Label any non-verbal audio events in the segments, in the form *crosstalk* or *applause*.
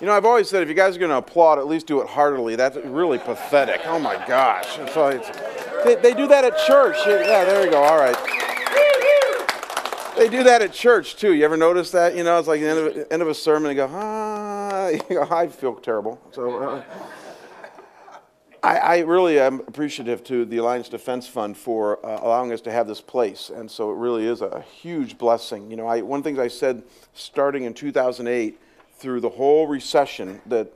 You know, I've always said if you guys are going to applaud, at least do it heartily. That's really pathetic. Oh my gosh. So it's, they, they do that at church. Yeah, there you go. All right. They do that at church too. You ever notice that? You know, it's like the end of, end of a sermon they go, ah, *laughs* you I feel terrible. So uh, I, I, really am appreciative to the Alliance Defense Fund for uh, allowing us to have this place. And so it really is a huge blessing. You know, I, one of the things I said starting in 2008 through the whole recession that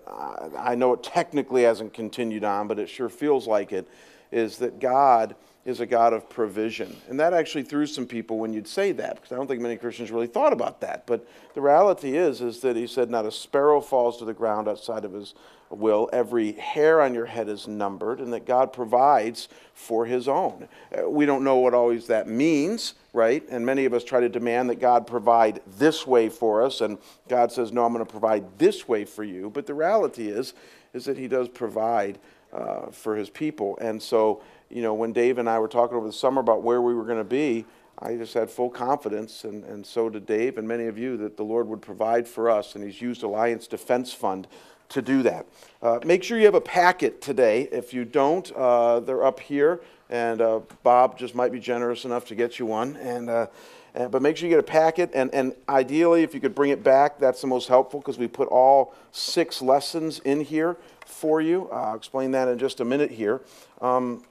I know it technically hasn't continued on, but it sure feels like it, is that God is a God of provision. And that actually threw some people when you'd say that, because I don't think many Christians really thought about that. But the reality is, is that he said, not a sparrow falls to the ground outside of his will. Every hair on your head is numbered, and that God provides for his own. Uh, we don't know what always that means, right? And many of us try to demand that God provide this way for us, and God says, no, I'm going to provide this way for you. But the reality is, is that he does provide uh, for his people. And so, you know, when Dave and I were talking over the summer about where we were going to be, I just had full confidence, and, and so did Dave and many of you, that the Lord would provide for us. And He's used Alliance Defense Fund to do that. Uh, make sure you have a packet today. If you don't, uh, they're up here, and uh, Bob just might be generous enough to get you one. And, uh, and, but make sure you get a packet, and, and ideally, if you could bring it back, that's the most helpful because we put all six lessons in here for you. I'll explain that in just a minute here. Um,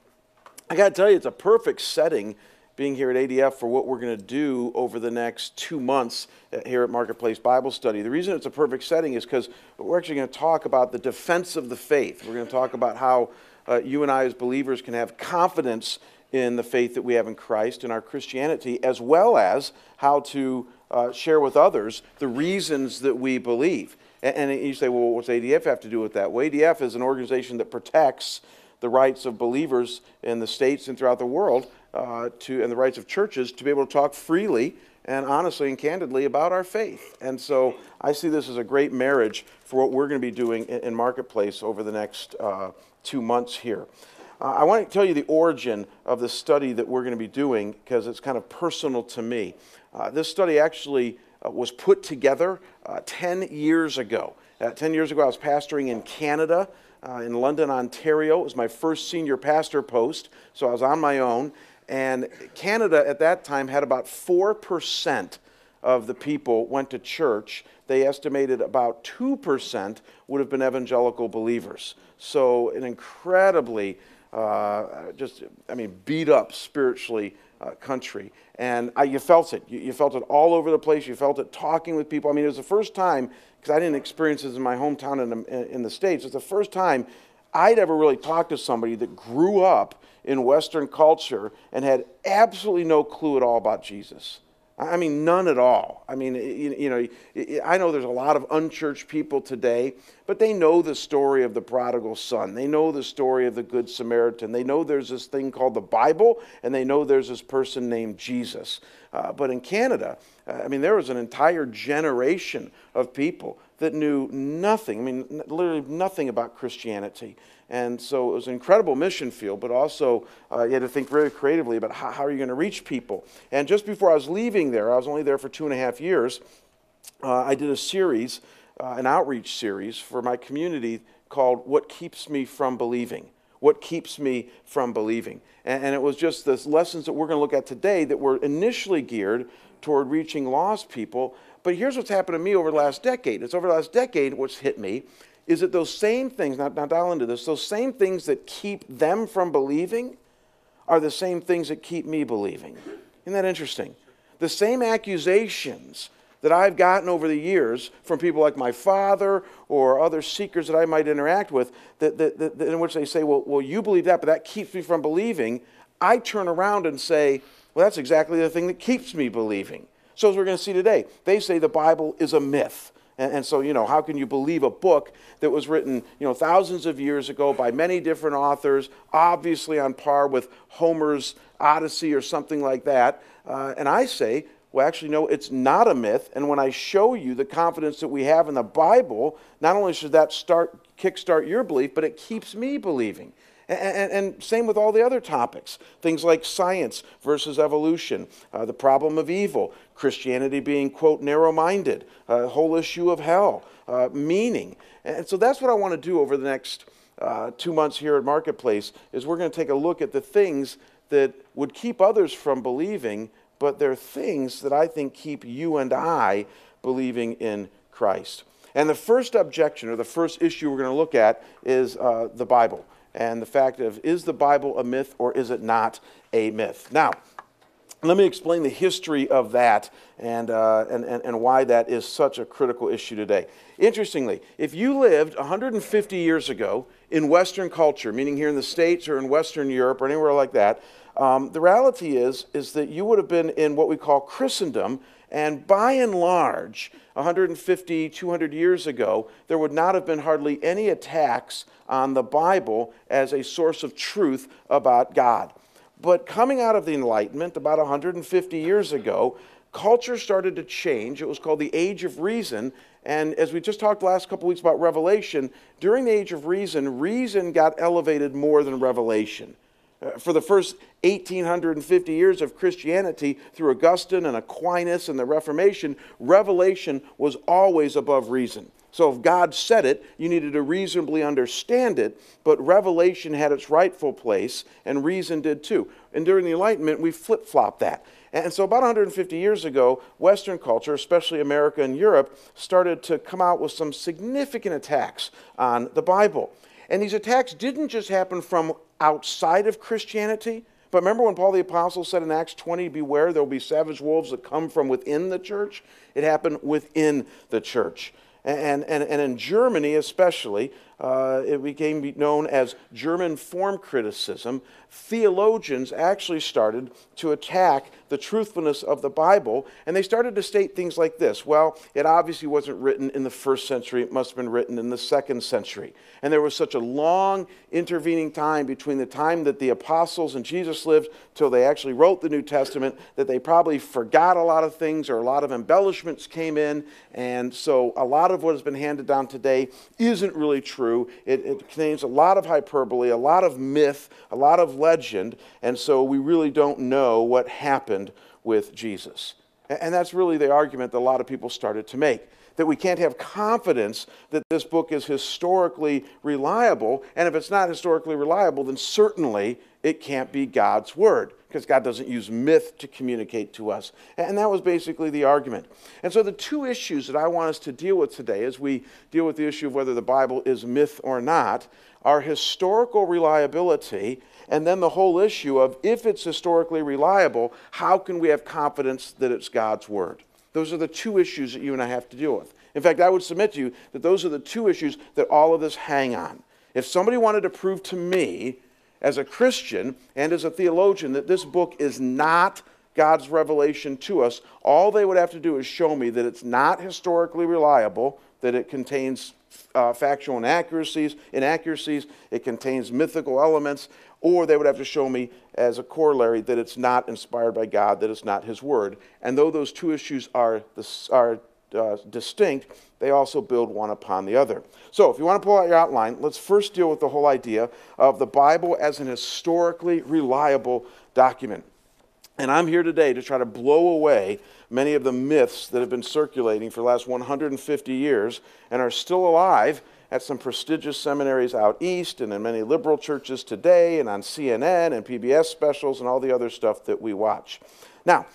I got to tell you, it's a perfect setting being here at ADF for what we're going to do over the next two months here at Marketplace Bible Study. The reason it's a perfect setting is because we're actually going to talk about the defense of the faith. We're going to talk about how uh, you and I, as believers, can have confidence in the faith that we have in Christ and our Christianity, as well as how to uh, share with others the reasons that we believe. And, and you say, well, what's ADF have to do with that? Well, ADF is an organization that protects the rights of believers in the states and throughout the world uh, to, and the rights of churches to be able to talk freely and honestly and candidly about our faith. And so I see this as a great marriage for what we're going to be doing in, in Marketplace over the next uh, two months here. Uh, I want to tell you the origin of the study that we're going to be doing because it's kind of personal to me. Uh, this study actually uh, was put together uh, 10 years ago. 10 years ago, I was pastoring in Canada uh, in London, Ontario. It was my first senior pastor post, so I was on my own. And Canada at that time had about 4% of the people went to church. They estimated about 2% would have been evangelical believers. So, an incredibly, uh, just, I mean, beat up spiritually uh, country. And I, you felt it. You, you, felt it all over the place. You felt it talking with people. I mean, it was the first time, because I didn't experience this in my hometown in the, in the States, it was the first time I'd ever really talked to somebody that grew up in Western culture and had absolutely no clue at all about Jesus. I mean, none at all. I mean, you, you, know, I know there's a lot of unchurched people today, but they know the story of the prodigal son. They know the story of the Good Samaritan. They know there's this thing called the Bible, and they know there's this person named Jesus. Uh, but in Canada, uh, I mean, there was an entire generation of people that knew nothing, I mean, literally nothing about Christianity. And so it was an incredible mission field, but also uh, you had to think very creatively about how, how are you going to reach people. And just before I was leaving there, I was only there for two and a half years, uh, I did a series, uh, an outreach series for my community called What Keeps Me From Believing. What keeps me from believing? And, and it was just the lessons that we're going to look at today that were initially geared toward reaching lost people. But here's what's happened to me over the last decade. It's over the last decade what's hit me is that those same things, not, now dial into this, those same things that keep them from believing are the same things that keep me believing. Isn't that interesting? The same accusations that I've gotten over the years from people like my father or other seekers that I might interact with, that, that, that, in which they say, well, well, you believe that, but that keeps me from believing. I turn around and say, well, that's exactly the thing that keeps me believing. So, as we're going to see today, they say the Bible is a myth. And, and, so, you know, how can you believe a book that was written, you know, thousands of years ago by many different authors, obviously on par with Homer's Odyssey or something like that? Uh, and I say, well, actually, no, it's not a myth. And when I show you the confidence that we have in the Bible, not only should that start kickstart your belief, but it keeps me believing. And, and, same with all the other topics. Things like science versus evolution, uh, the problem of evil, Christianity being, quote, narrow minded, uh, whole issue of hell, uh, meaning. And so that's what I want to do over the next uh, two months here at Marketplace is we're going to take a look at the things that would keep others from believing, but they're things that I think keep you and I believing in Christ. And the first objection or the first issue we're going to look at is uh, the Bible and the fact of is the Bible a myth or is it not a myth? Now, let me explain the history of that and, uh, and, and, and why that is such a critical issue today. Interestingly, if you lived 150 years ago in Western culture, meaning here in the States or in Western Europe or anywhere like that, um, the reality is, is that you would have been in what we call Christendom, and by and large, 150, 200 years ago, there would not have been hardly any attacks on the Bible as a source of truth about God. But coming out of the Enlightenment about 150 years ago, culture started to change. It was called the Age of Reason. And as we just talked last couple weeks about Revelation, during the Age of Reason, reason got elevated more than revelation. Uh, for the first 1850 years of Christianity, through Augustine and Aquinas and the Reformation, revelation was always above reason. So if God said it, you needed to reasonably understand it, but revelation had its rightful place, and reason did too. And during the Enlightenment, we flip flopped that. And so, about 150 years ago, Western culture, especially America and Europe, started to come out with some significant attacks on the Bible. And these attacks didn't just happen from outside of Christianity. But remember when Paul the Apostle said in Acts 20, Beware, there will be savage wolves that come from within the church? It happened within the church. And, and, and in Germany, especially, uh, it became known as German form criticism. Theologians actually started to attack the truthfulness of the Bible, and they started to state things like this Well, it obviously wasn't written in the first century, it must have been written in the second century. And there was such a long intervening time between the time that the apostles and Jesus lived till they actually wrote the New Testament that they probably forgot a lot of things or a lot of embellishments came in. And so a lot of what has been handed down today isn't really true. It, it contains a lot of hyperbole, a lot of myth, a lot of legend, and so we really don't know what happened with Jesus. And that's really the argument that a lot of people started to make that we can't have confidence that this book is historically reliable. And if it's not historically reliable, then certainly it can't be God's word because God doesn't use myth to communicate to us. And that was basically the argument. And so the two issues that I want us to deal with today as we deal with the issue of whether the Bible is myth or not are historical reliability and then the whole issue of if it's historically reliable, how can we have confidence that it's God's word? Those are the two issues that you and I have to deal with. In fact, I would submit to you that those are the two issues that all of this hang on. If somebody wanted to prove to me, as a Christian and as a theologian, that this book is not God's revelation to us, all they would have to do is show me that it's not historically reliable, that it contains uh, factual inaccuracies, inaccuracies, it contains mythical elements, or they would have to show me as a corollary that it's not inspired by God, that it's not His Word. And though those two issues are, are uh, distinct, they also build one upon the other. So, if you want to pull out your outline, let's first deal with the whole idea of the Bible as an historically reliable document. And I'm here today to try to blow away many of the myths that have been circulating for the last 150 years and are still alive at some prestigious seminaries out east and in many liberal churches today and on CNN and PBS specials and all the other stuff that we watch. Now,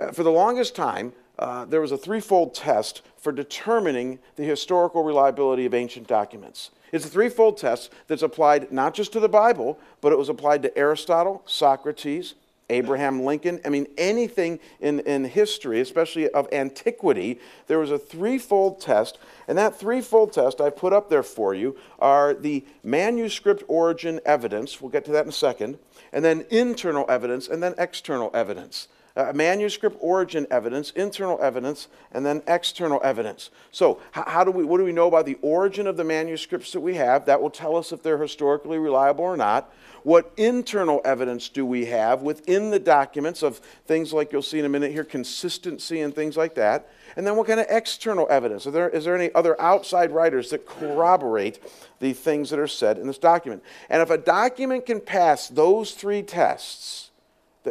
uh, for the longest time, uh, there was a threefold test for determining the historical reliability of ancient documents. It's a threefold test that's applied not just to the Bible, but it was applied to Aristotle, Socrates, Abraham Lincoln. I mean, anything in, in history, especially of antiquity, there was a threefold test. And that threefold test I put up there for you are the manuscript origin evidence, we'll get to that in a second, and then internal evidence, and then external evidence. Uh, manuscript origin evidence, internal evidence, and then external evidence. So, how, do we, what do we know about the origin of the manuscripts that we have? That will tell us if they're historically reliable or not. What internal evidence do we have within the documents of things like you'll see in a minute here, consistency and things like that? And then what kind of external evidence? There, is there any other outside writers that corroborate the things that are said in this document? And if a document can pass those three tests,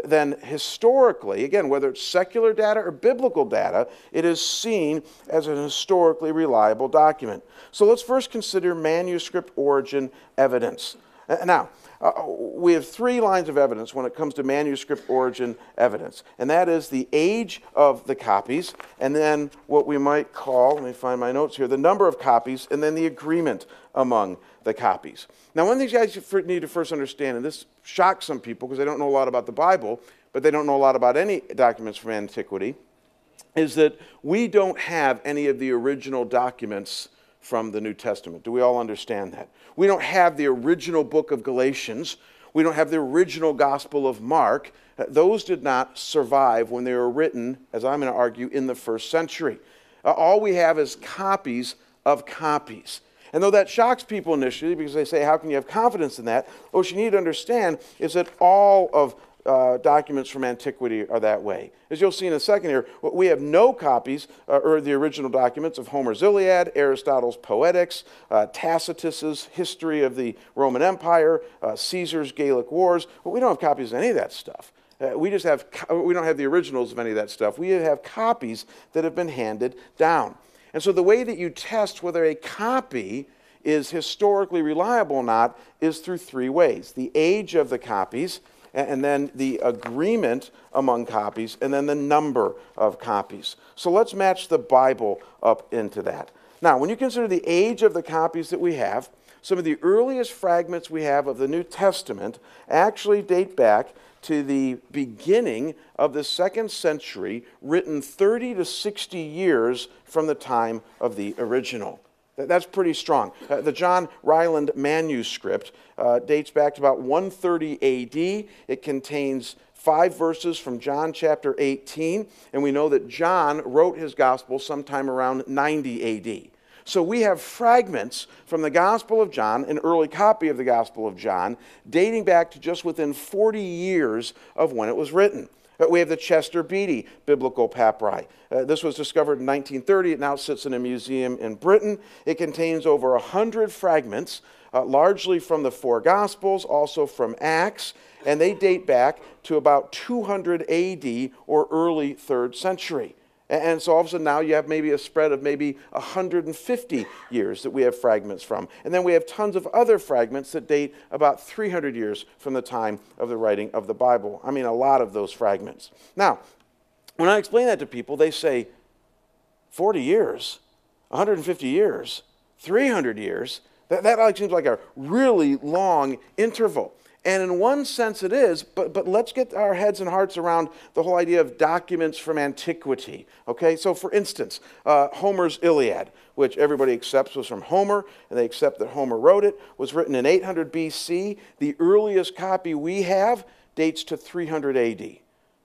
then historically, again, whether it's secular data or biblical data, it is seen as an historically reliable document. So let's first consider manuscript origin evidence. Now, uh, we have three lines of evidence when it comes to manuscript origin evidence, and that is the age of the copies, and then what we might call, let me find my notes here, the number of copies, and then the agreement among the copies. Now, one thing you guys need to first understand, and this shocks some people because they don't know a lot about the Bible, but they don't know a lot about any documents from antiquity, is that we don't have any of the original documents from the New Testament. Do we all understand that? We don't have the original book of Galatians. We don't have the original Gospel of Mark. Those did not survive when they were written, as I'm going to argue, in the first century. Uh, all we have is copies of copies. And though that shocks people initially because they say, How can you have confidence in that? What you need to understand is that all of uh, documents from antiquity are that way. As you'll see in a second here, we have no copies uh, or the original documents of Homer's Iliad, Aristotle's Poetics, uh, Tacitus's History of the Roman Empire, uh, Caesar's Gallic Wars. We don't have copies of any of that stuff. Uh, we just have, we don't have the originals of any of that stuff. We have copies that have been handed down. And so the way that you test whether a copy is historically reliable or not is through three ways the age of the copies, and then the agreement among copies, and then the number of copies. So let's match the Bible up into that. Now, when you consider the age of the copies that we have, some of the earliest fragments we have of the New Testament actually date back to the beginning of the second century, written 30 to 60 years from the time of the original. That's pretty strong. Uh, the John Ryland manuscript uh, dates back to about 130 AD. It contains five verses from John chapter 18, and we know that John wrote his gospel sometime around 90 AD. So we have fragments from the Gospel of John, an early copy of the Gospel of John, dating back to just within 40 years of when it was written. Uh, we have the Chester Beatty biblical papyri. Uh, this was discovered in 1930. It now sits in a museum in Britain. It contains over 100 fragments, uh, largely from the four Gospels, also from Acts, and they date back to about 200 AD or early third century. And so all of a sudden now you have maybe a spread of maybe 150 years that we have fragments from. And then we have tons of other fragments that date about 300 years from the time of the writing of the Bible. I mean, a lot of those fragments. Now, when I explain that to people, they say, 40 years, 150 years, 300 years. That, that seems like a really long interval. And in one sense it is, but, but let's get our heads and hearts around the whole idea of documents from antiquity. Okay, so for instance, uh, Homer's Iliad, which everybody accepts was from Homer, and they accept that Homer wrote it, was written in 800 BC. The earliest copy we have dates to 300 AD.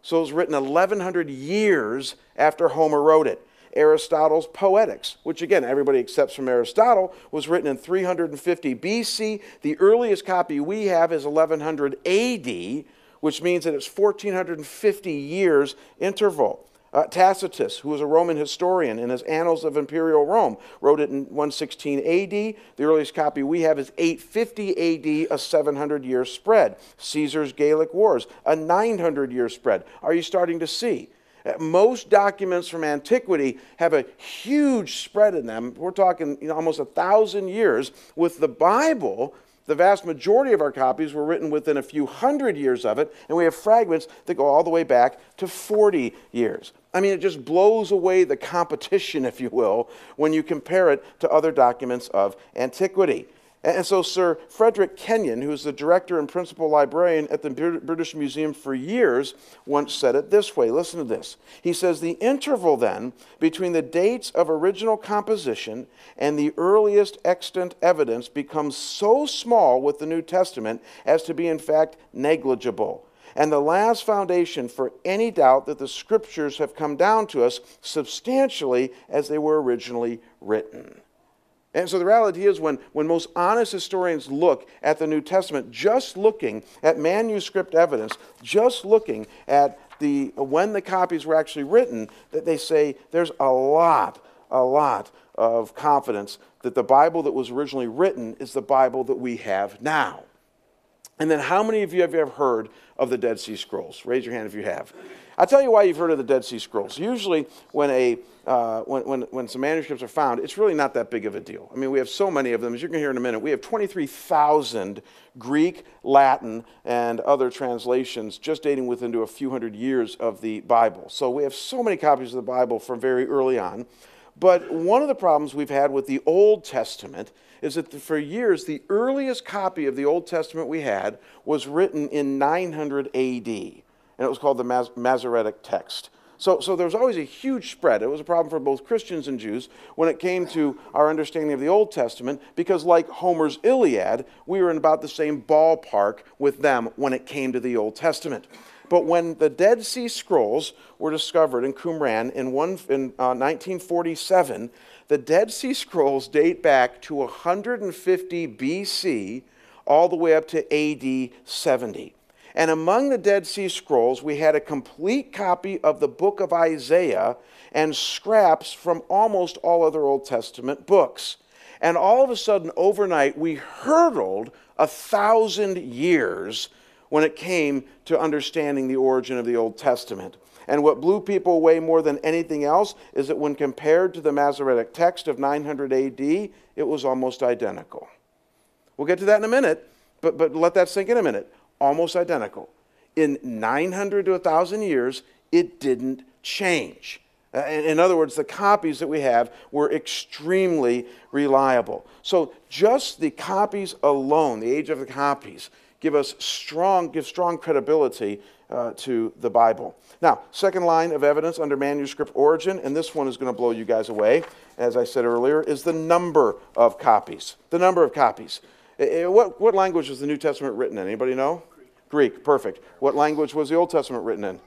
So it was written 1100 years after Homer wrote it. Aristotle's Poetics, which again, everybody accepts from Aristotle, was written in 350 BC. The earliest copy we have is 1100 AD, which means that it's 1450 years interval. Uh, Tacitus, who was a Roman historian in his Annals of Imperial Rome, wrote it in 116 AD. The earliest copy we have is 850 AD, a 700 year spread. Caesar's Gallic Wars, a 900 year spread. Are you starting to see? Uh, most documents from antiquity have a huge spread in them. We're talking you know, almost a thousand years. With the Bible, the vast majority of our copies were written within a few hundred years of it, and we have fragments that go all the way back to 40 years. I mean, it just blows away the competition, *laughs* if you will, when you compare it to other documents of antiquity. And so, Sir Frederick Kenyon, who's the director and principal librarian at the British Museum for years, once said it this way. Listen to this. He says, The interval then between the dates of original composition and the earliest extant evidence becomes so small with the New Testament as to be, in fact, negligible. and the last foundation for any doubt that the scriptures have come down to us substantially as they were originally written. And so the reality is, when, when most honest historians look at the New Testament, just looking at manuscript evidence, just looking at the, when the copies were actually written, that they say there's a lot, a lot of confidence that the Bible that was originally written is the Bible that we have now. And then, how many of you have ever heard of the Dead Sea Scrolls? Raise your hand if you have. I'll tell you why you've heard of the Dead Sea Scrolls. Usually, when, a, uh, when, when, when some manuscripts are found, it's really not that big of a deal. I mean, we have so many of them, as you're going to hear in a minute. We have 23,000 Greek, Latin, and other translations just dating within to a few hundred years of the Bible. So we have so many copies of the Bible from very early on. But one of the problems we've had with the Old Testament is that for years, the earliest copy of the Old Testament we had was written in 900 AD, and it was called the Masoretic text. So, so there was always a huge spread. It was a problem for both Christians and Jews when it came to our understanding of the Old Testament, because like Homer's Iliad, we were in about the same ballpark with them when it came to the Old Testament. But when the Dead Sea Scrolls were discovered in Qumran in, one, in uh, 1947, the Dead Sea Scrolls date back to 150 BC all the way up to AD 70. And among the Dead Sea Scrolls, we had a complete copy of the book of Isaiah and scraps from almost all other Old Testament books. And all of a sudden, overnight, we hurdled a thousand years when it came to understanding the origin of the Old Testament. And what blew people away more than anything else is that when compared to the Masoretic text of 900 AD, it was almost identical. We'll get to that in a minute, but, but let that sink in a minute. Almost identical. In 900 to 1,000 years, it didn't change. Uh, in, other words, the copies that we have were extremely reliable. So just the copies alone, the age of the copies, give us strong, give strong credibility uh, to the Bible. Now, second line of evidence under manuscript origin, and this one is going to blow you guys away, as I said earlier, is the number of copies. The number of copies. What, what language was the New Testament written in? Anybody know? Greek. Perfect. What language was the Old Testament written in?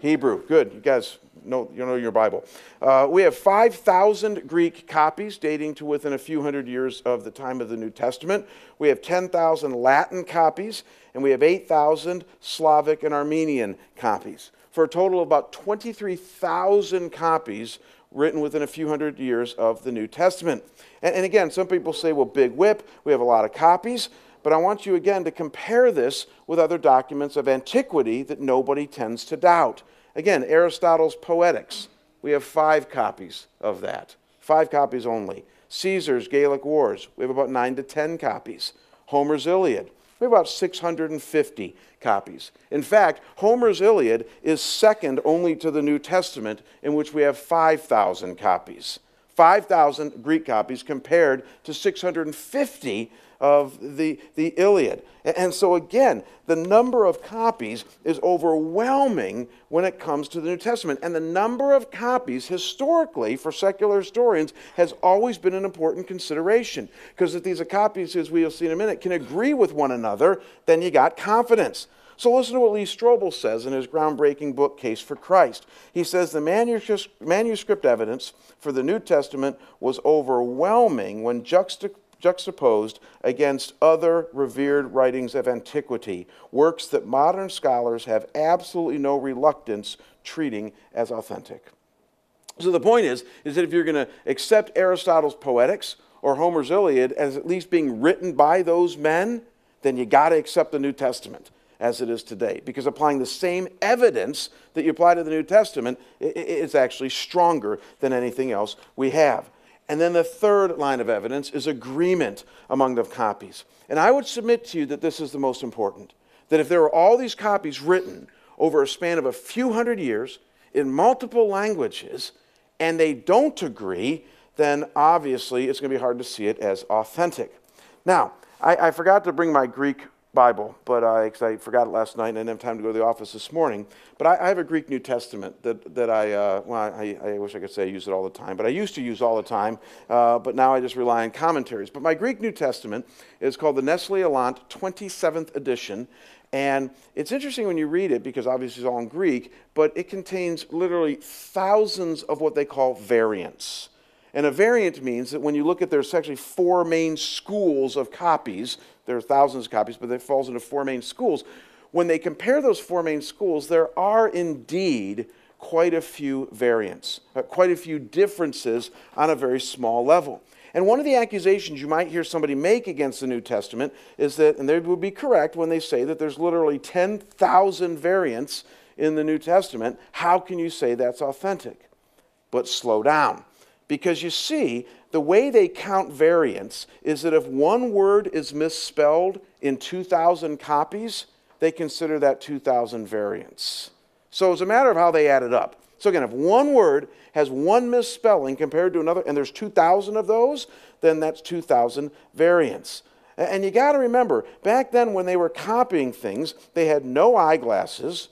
Hebrew. Good. You guys know, you know your Bible. Uh, we have 5,000 Greek copies dating to within a few hundred years of the time of the New Testament. We have 10,000 Latin copies, and we have 8,000 Slavic and Armenian copies, for a total of about 23,000 copies written within a few hundred years of the New Testament. And, and again, some people say, well, big whip, we have a lot of copies. But I want you again to compare this with other documents of antiquity that nobody tends to doubt. Again, Aristotle's Poetics. We have five copies of that, five copies only. Caesar's Gallic Wars. We have about nine to ten copies. Homer's Iliad. We have about 650 copies. In fact, Homer's Iliad is second only to the New Testament, in which we have 5,000 copies. 5,000 Greek copies compared to 650 of the, the Iliad. And so, again, the number of copies is overwhelming when it comes to the New Testament. And the number of copies, historically, for secular historians, has always been an important consideration. Because if these copies, as we'll see in a minute, can agree with one another, then you got confidence. So listen to what Lee Strobel says in his groundbreaking book, Case for Christ. He says the manuscript evidence for the New Testament was overwhelming when juxtaposed juxtaposed against other revered writings of antiquity, works that modern scholars have absolutely no reluctance treating as authentic. So the point is, is that if you're going to accept Aristotle's Poetics or Homer's Iliad as at least being written by those men, then you got to accept the New Testament as it is today. Because applying the same evidence that you apply to the New Testament is actually stronger than anything else we have. And then the third line of evidence is agreement among the copies. And I would submit to you that this is the most important. That if there are all these copies written over a span of a few hundred years in multiple languages and they don't agree, then obviously it's going to be hard to see it as authentic. Now, I, I forgot to bring my Greek Bible, but I, I forgot it last night and I didn't have time to go to the office this morning. But I, I have a Greek New Testament that, that I, uh, well, I, I, wish I could say I use it all the time, but I used to use all the time, uh, but now I just rely on commentaries. But my Greek New Testament is called the Nestle Aland 27th edition. And it's interesting when you read it because obviously it's all in Greek, but it contains literally thousands of what they call variants. And a variant means that when you look at there's actually four main schools of copies. There are thousands of copies, but it falls into four main schools. When they compare those four main schools, there are indeed quite a few variants, uh, quite a few differences on a very small level. And one of the accusations you might hear somebody make against the New Testament is that, and they would be correct when they say that there's literally 10,000 variants in the New Testament. How can you say that's authentic? But slow down. Because you see, the way they count variants is that if one word is misspelled in 2,000 copies, they consider that 2,000 variants. So it's a matter of how they add it up. So again, if one word has one misspelling compared to another, and there's 2,000 of those, then that's 2,000 variants. And you got to remember, back then when they were copying things, they had no eyeglasses.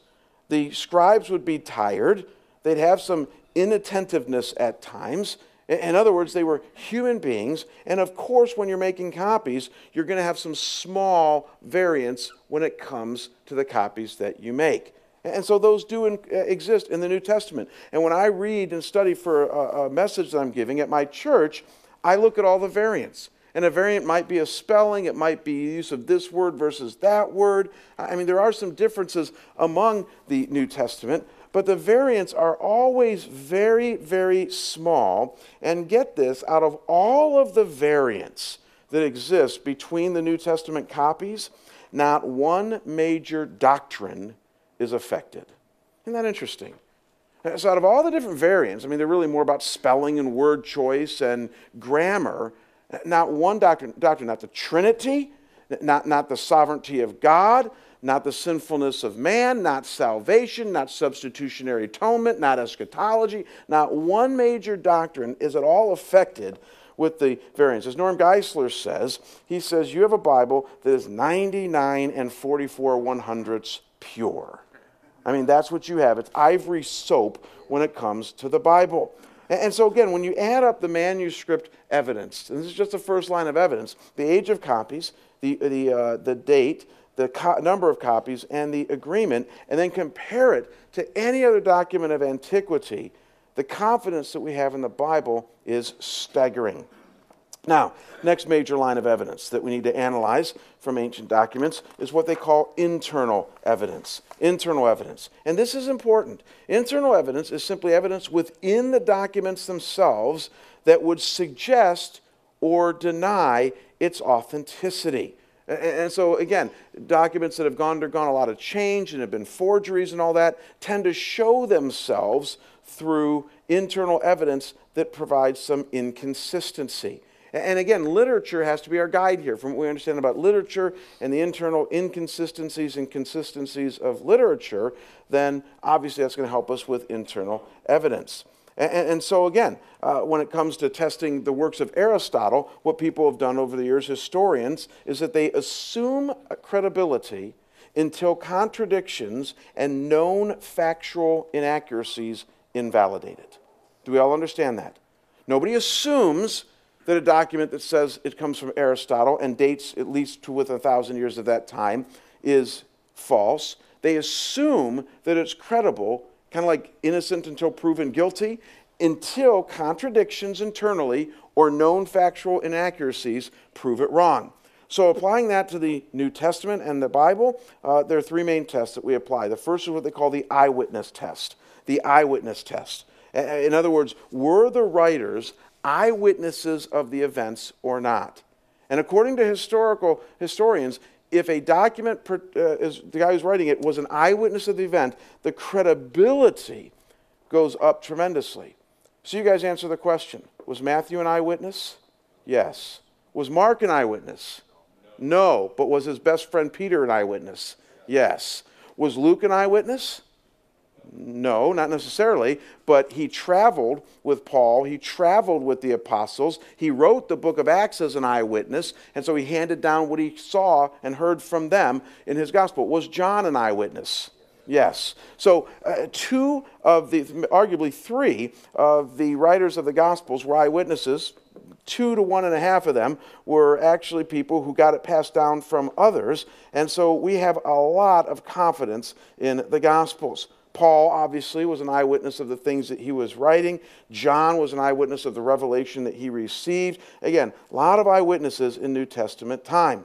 The scribes would be tired. They'd have some inattentiveness at times. In other words, they were human beings. And of course, when you're making copies, you're going to have some small variants when it comes to the copies that you make. And so those do in, uh, exist in the New Testament. And when I read and study for a, a message that I'm giving at my church, I look at all the variants. And a variant might be a spelling, it might be use of this word versus that word. I mean, there are some differences among the New Testament, but the variants are always very, very small. And get this out of all of the variants that exist between the New Testament copies, not one major doctrine is affected. Isn't that interesting? So, out of all the different variants, I mean, they're really more about spelling and word choice and grammar. Not one doctrine, doctrine not the Trinity, not, not the sovereignty of God, not the sinfulness of man, not salvation, not substitutionary atonement, not eschatology. Not one major doctrine is at all affected with the variants. As Norm Geisler says, he says, You have a Bible that is 99 and 44 one hundredths pure. I mean, that's what you have. It's ivory soap when it comes to the Bible. And so, again, when you add up the manuscript evidence, and this is just the first line of evidence the age of copies, the, the, uh, the date, the co- number of copies, and the agreement, and then compare it to any other document of antiquity, the confidence that we have in the Bible is staggering. Now, next major line of evidence that we need to analyze from ancient documents is what they call internal evidence. Internal evidence. And this is important. Internal evidence is simply evidence within the documents themselves that would suggest or deny its authenticity. And so, again, documents that have gone, undergone a lot of change and have been forgeries and all that tend to show themselves through internal evidence that provides some inconsistency. And again, literature has to be our guide here. From what we understand about literature and the internal inconsistencies and consistencies of literature, then obviously that's going to help us with internal evidence. And, and so, again, uh, when it comes to testing the works of Aristotle, what people have done over the years, historians, is that they assume credibility until contradictions and known factual inaccuracies invalidate it. Do we all understand that? Nobody assumes that a document that says it comes from Aristotle and dates at least to within a thousand years of that time is false. They assume that it's credible, kind of like innocent until proven guilty, until contradictions internally or known factual inaccuracies prove it wrong. So, applying that to the New Testament and the Bible, uh, there are three main tests that we apply. The first is what they call the eyewitness test. The eyewitness test. In other words, were the writers eyewitnesses of the events or not. And according to historical historians, if a document, uh, is, the guy who's writing it was an eyewitness of the event, the credibility goes up tremendously. So you guys answer the question Was Matthew an eyewitness? Yes. Was Mark an eyewitness? No. But was his best friend Peter an eyewitness? Yes. Was Luke an eyewitness? No, not necessarily, but he traveled with Paul, he traveled with the apostles, he wrote the book of Acts as an eyewitness, and so he handed down what he saw and heard from them in his gospel. Was John an eyewitness? Yes. So, uh, two of the, arguably three of the writers of the Gospels were eyewitnesses. Two to one and a half of them were actually people who got it passed down from others. And so we have a lot of confidence in the Gospels. Paul, obviously, was an eyewitness of the things that he was writing. John was an eyewitness of the revelation that he received. Again, a lot of eyewitnesses in New Testament time.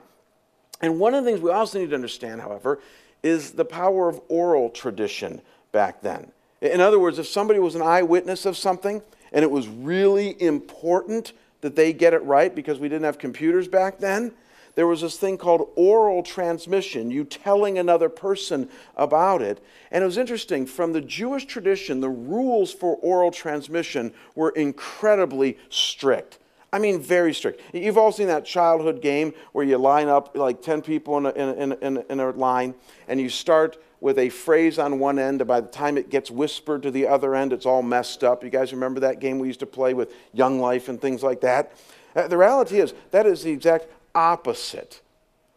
And one of the things we also need to understand, however, is the power of oral tradition back then. In other words, if somebody was an eyewitness of something and it was really important that they get it right because we didn't have computers back then, there was this thing called oral transmission, you telling another person about it. And it was interesting, from the Jewish tradition, the rules for oral transmission were incredibly strict. I mean, very strict. You've all seen that childhood game where you line up like 10 people in a, in, in, in a, line and you start with a phrase on one end, and by the time it gets whispered to the other end, it's all messed up. You guys remember that game we used to play with Young Life and things like that? Uh, the reality is, that is the exact opposite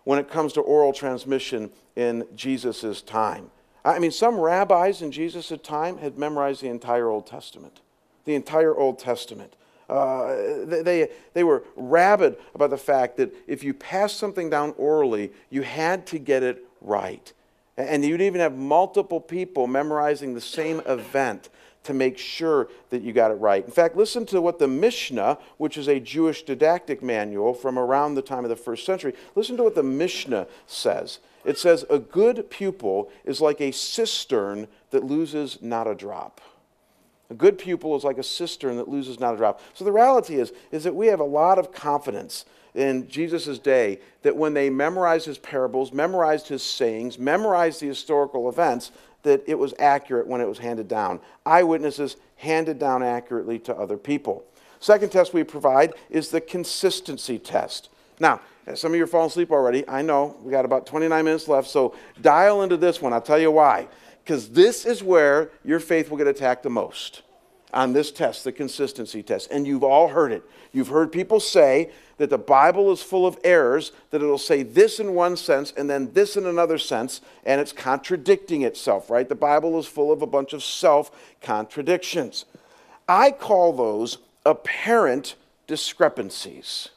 when it comes to oral transmission in Jesus' time. I mean, some rabbis in Jesus' time had memorized the entire Old Testament. The entire Old Testament. Uh, they, they were rabid about the fact that if you passed something down orally, you had to get it right. And you'd even have multiple people memorizing the same event to make sure that you got it right. In fact, listen to what the Mishnah, which is a Jewish didactic manual from around the time of the first century, listen to what the Mishnah says. It says, A good pupil is like a cistern that loses not a drop. A good pupil is like a cistern that loses not a drop. So the reality is, is that we have a lot of confidence in Jesus' day that when they memorized his parables, memorized his sayings, memorized the historical events, that it was accurate when it was handed down. Eyewitnesses handed down accurately to other people. Second test we provide is the consistency test. Now, some of you are falling asleep already. I know. We got about 29 minutes left, so dial into this one. I'll tell you why because this is where your faith will get attacked the most on this test, the consistency test. And you've all heard it. You've heard people say that the Bible is full of errors, that it'll say this in one sense and then this in another sense, and it's contradicting itself, right? The Bible is full of a bunch of self contradictions. I call those apparent discrepancies.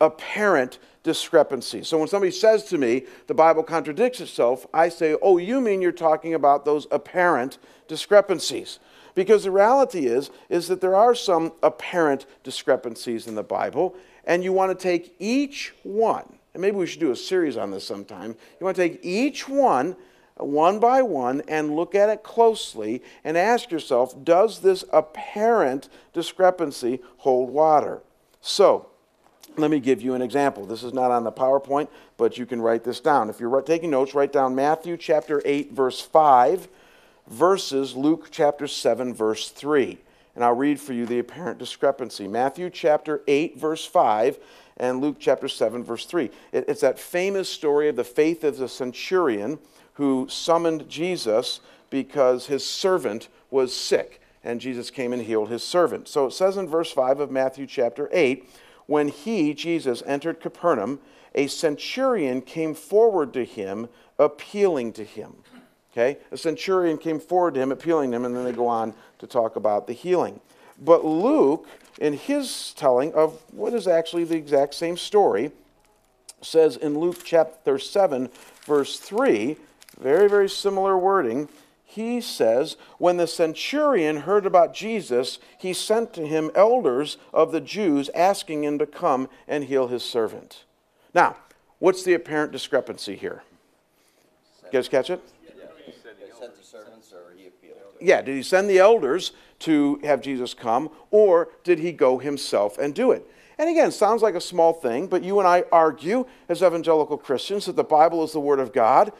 Apparent discrepancies. So when somebody says to me, the Bible contradicts itself, I say, oh, you mean you're talking about those apparent discrepancies. Because the reality is, is that there are some apparent discrepancies in the Bible, and you want to take each one, and maybe we should do a series on this sometime. You want to take each one one by one and look at it closely and ask yourself, does this apparent discrepancy hold water? So, let me give you an example. This is not on the PowerPoint, but you can write this down. If you're taking notes, write down Matthew chapter 8, verse 5, versus Luke chapter 7, verse 3. And I'll read for you the apparent discrepancy. Matthew chapter 8, verse 5, and Luke chapter 7, verse 3. It's that famous story of the faith of the centurion who summoned Jesus because his servant was sick. And Jesus came and healed his servant. So it says in verse 5 of Matthew chapter 8, when he, Jesus, entered Capernaum, a centurion came forward to him, appealing to him. Okay? A centurion came forward to him, appealing to him, and then they go on to talk about the healing. But Luke, in his telling of what is actually the exact same story, says in Luke chapter 7, verse 3, very, very similar wording he says, When the centurion heard about Jesus, he sent to him elders of the Jews asking him to come and heal his servant. Now, what's the apparent discrepancy here? You guys catch it? Yeah, did he send the elders to have Jesus come, or did he go himself and do it? And again, sounds like a small thing, but you and I argue as evangelical Christians that the Bible is the Word of God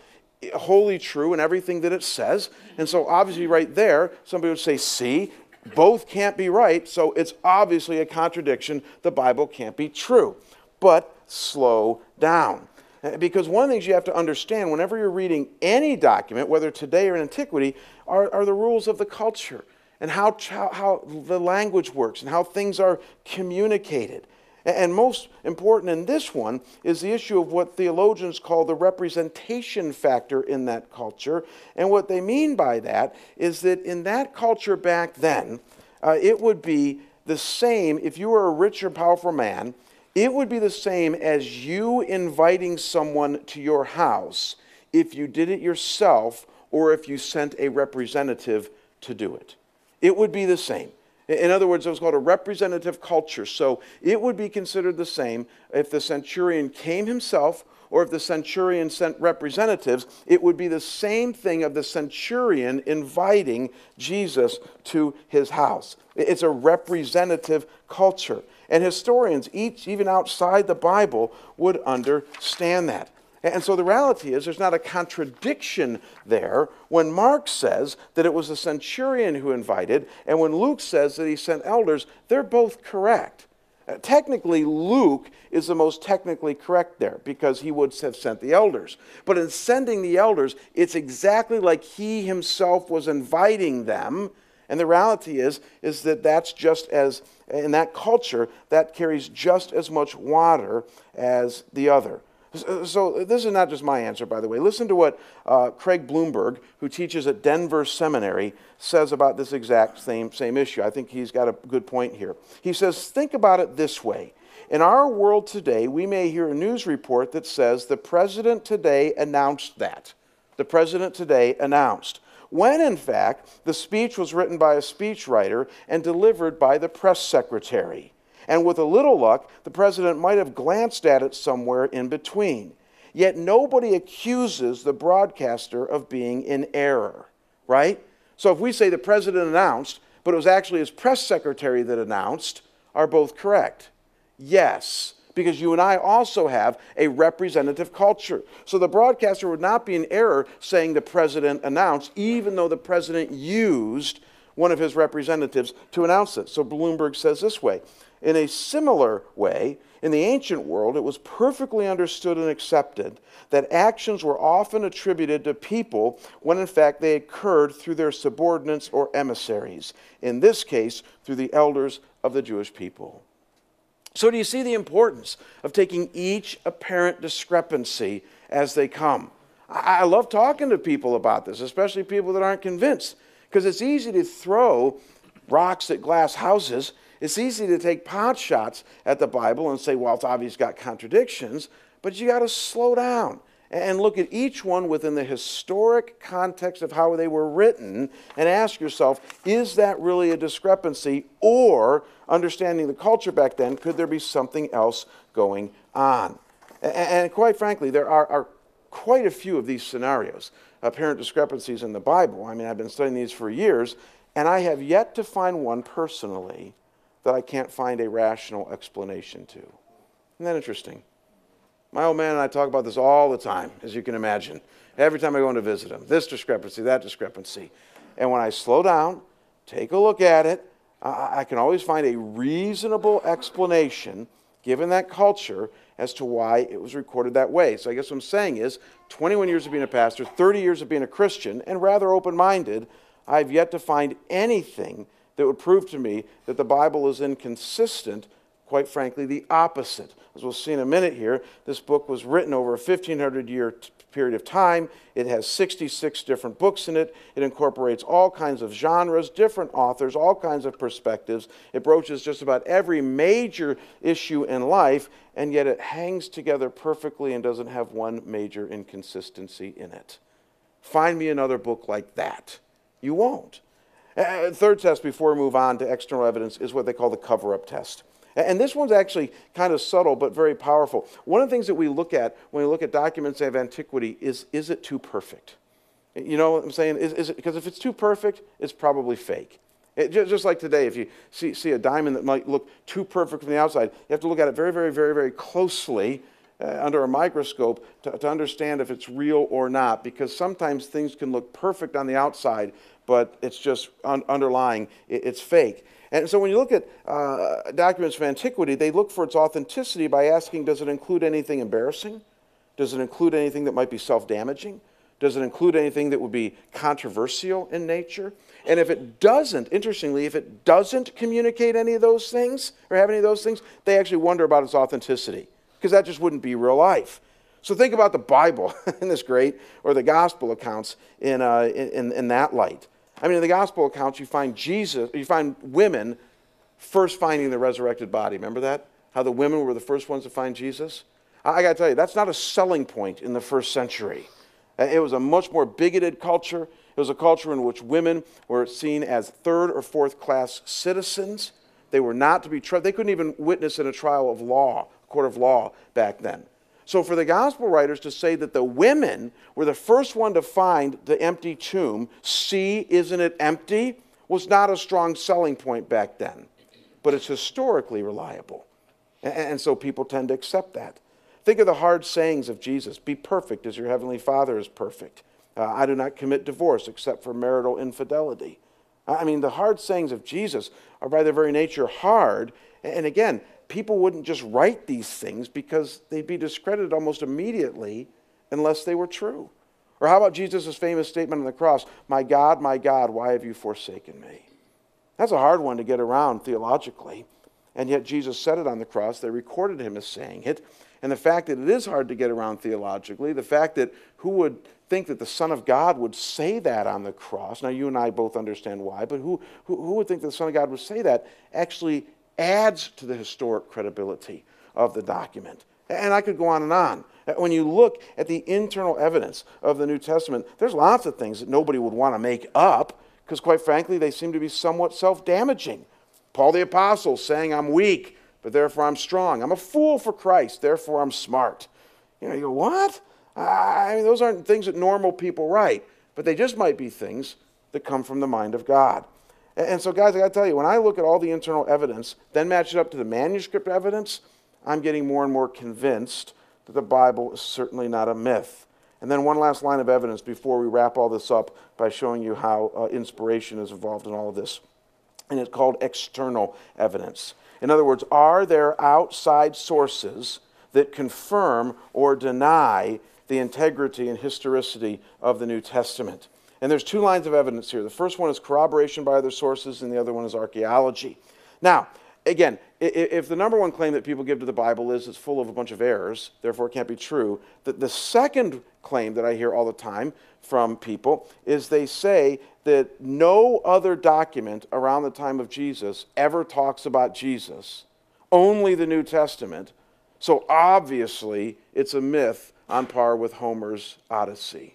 wholly true in everything that it says. And so, obviously, right there, somebody would say, see, both can't be right, so it's obviously a contradiction. The Bible can't be true. But slow down. Because one of the things you have to understand whenever you're reading any document, whether today or in antiquity, are, are the rules of the culture and how, how, the language works and how things are communicated. And most important in this one is the issue of what theologians call the representation factor in that culture. And what they mean by that is that in that culture back then, uh, it would be the same if you were a rich or powerful man, it would be the same as you inviting someone to your house if you did it yourself or if you sent a representative to do it. It would be the same. In other words, it was called a representative culture. So it would be considered the same if the centurion came himself or if the centurion sent representatives. It would be the same thing of the centurion inviting Jesus to his house. It's a representative culture. And historians, each, even outside the Bible, would understand that. And so the reality is, there's not a contradiction there when Mark says that it was the centurion who invited, and when Luke says that he sent elders, they're both correct. Uh, technically, Luke is the most technically correct there because he would have sent the elders. But in sending the elders, it's exactly like he himself was inviting them. And the reality is, is that that's just as, in that culture, that carries just as much water as the other. So, this is not just my answer, by the way. Listen to what uh, Craig Blomberg, who teaches at Denver Seminary, says about this exact same, same issue. I think he's got a good point here. He says, Think about it this way. In our world today, we may hear a news report that says the president today announced that. The president today announced. When in fact, the speech was written by a speechwriter and delivered by the press secretary. And with a little luck, the president might have glanced at it somewhere in between. Yet nobody accuses the broadcaster of being in error, right? So if we say the president announced, but it was actually his press secretary that announced, are both correct? Yes, because you and I also have a representative culture. So the broadcaster would not be in error saying the president announced, even though the president used one of his representatives to announce it. So Blomberg says this way in a similar way, in the ancient world, it was perfectly understood and accepted that actions were often attributed to people when in fact they occurred through their subordinates or emissaries, in this case, through the elders of the Jewish people. So, do you see the importance of taking each apparent discrepancy as they come? I love talking to people about this, especially people that aren't convinced, because it's easy to throw rocks at glass houses it's easy to take pot shots at the Bible and say, well, it's obvious got contradictions, but you got to slow down and look at each one within the historic context of how they were written and ask yourself, is that really a discrepancy? Or, understanding the culture back then, could there be something else going on? And quite frankly, there are, are quite a few of these scenarios, apparent discrepancies in the Bible. I mean, I've been studying these for years, and I have yet to find one personally that I can't find a rational explanation to. Isn't that interesting? My old man and I talk about this all the time, as you can imagine. Every time I go in to visit him, this discrepancy, that discrepancy. And when I slow down, take a look at it, I can always find a reasonable explanation, given that culture, as to why it was recorded that way. So I guess what I'm saying is 21 years of being a pastor, 30 years of being a Christian, and rather open minded, I've yet to find anything that would prove to me that the Bible is inconsistent, quite frankly, the opposite. As we'll see in a minute here, this book was written over a 1500 year period of time. It has 66 different books in it. It incorporates all kinds of genres, different authors, all kinds of perspectives. It broaches just about every major issue in life, and yet it hangs together perfectly and doesn't have one major inconsistency in it. Find me another book like that. You won't. Uh, third test before we move on to external evidence is what they call the cover up test. And this one's actually kind of subtle but very powerful. One of the things that we look at when we look at documents of antiquity is is it too perfect? You know what I'm saying? Is, is it, because if it's too perfect, it's probably fake. It, just, just, like today, if you see, see a diamond that might look too perfect from the outside, you have to look at it very, very, very, very closely uh, under a microscope to, to understand if it's real or not, because sometimes things can look perfect on the outside, but it's just un- underlying, it, it's fake. And so when you look at uh, documents of antiquity, they look for its authenticity by asking, does it include anything embarrassing? Does it include anything that might be self damaging? Does it include anything that would be controversial in nature? And if it doesn't, interestingly, if it doesn't communicate any of those things or have any of those things, they actually wonder about its authenticity because that just wouldn't be real life. So think about the Bible *laughs* in this great, or the gospel accounts in, uh, in, in that light. I mean, in the gospel accounts, you find Jesus, you find women first finding the resurrected body. Remember that? How the women were the first ones to find Jesus? I, I got to tell you, that's not a selling point in the first century. Uh, it was a much more bigoted culture. It was a culture in which women were seen as third or fourth class citizens. They were not to be tried. They couldn't even witness in a trial of law, a court of law back then. So for the gospel writers to say that the women were the first one to find the empty tomb, see, isn't it empty, was not a strong selling point back then. But it's historically reliable. And so people tend to accept that. Think of the hard sayings of Jesus Be perfect as your heavenly Father is perfect. Uh, I do not commit divorce except for marital infidelity. I mean, the hard sayings of Jesus are by their very nature hard. And again, people wouldn't just write these things because they'd be discredited almost immediately unless they were true. Or how about Jesus' famous statement on the cross, My God, my God, why have you forsaken me? That's a hard one to get around theologically. And yet Jesus said it on the cross. They recorded him as saying it. And the fact that it is hard to get around theologically, the fact that who would think that the Son of God would say that on the cross, now you and I both understand why, but who, who, who would think that the Son of God would say that, actually adds to the historic credibility of the document. And I could go on and on. When you look at the internal evidence of the New Testament, there's lots of things that nobody would want to make up because, quite frankly, they seem to be somewhat self damaging. Paul the Apostle saying, I'm weak, but therefore I'm strong. I'm a fool for Christ, therefore I'm smart. You know, you go, what? I mean, those aren't things that normal people write, but they just might be things that come from the mind of God. And so, guys, I got to tell you, when I look at all the internal evidence, then match it up to the manuscript evidence, I'm getting more and more convinced that the Bible is certainly not a myth. And then, one last line of evidence before we wrap all this up by showing you how uh, inspiration is involved in all of this. And it's called external evidence. In other words, are there outside sources that confirm or deny the integrity and historicity of the New Testament? And there's two lines of evidence here. The first one is corroboration by other sources, and the other one is archaeology. Now, again, if the number one claim that people give to the Bible is it's full of a bunch of errors, therefore it can't be true, the, the second claim that I hear all the time from people is they say that no other document around the time of Jesus ever talks about Jesus, only the New Testament. So obviously, it's a myth on par with Homer's Odyssey.